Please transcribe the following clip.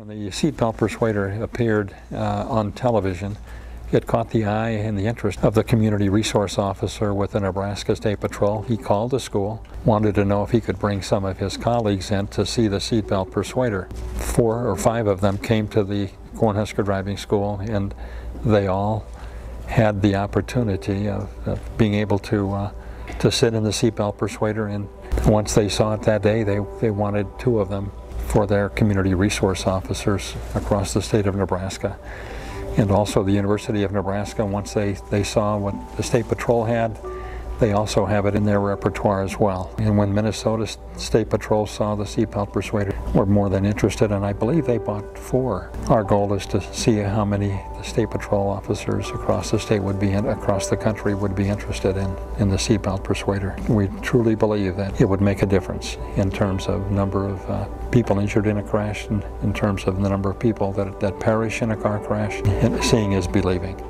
When the seatbelt persuader appeared uh, on television, it caught the eye and the interest of the community resource officer with the Nebraska State Patrol. He called the school, wanted to know if he could bring some of his colleagues in to see the seatbelt persuader. Four or five of them came to the Cornhusker Driving School and they all had the opportunity of, of being able to uh, to sit in the seatbelt persuader and once they saw it that day they, they wanted two of them for their community resource officers across the state of Nebraska. And also the University of Nebraska once they, they saw what the State Patrol had they also have it in their repertoire as well. And when Minnesota State Patrol saw the seatbelt persuader, were more than interested, and I believe they bought four. Our goal is to see how many the State Patrol officers across the state would be, in, across the country would be interested in, in the seatbelt persuader. We truly believe that it would make a difference in terms of number of uh, people injured in a crash and in terms of the number of people that, that perish in a car crash. And seeing is believing.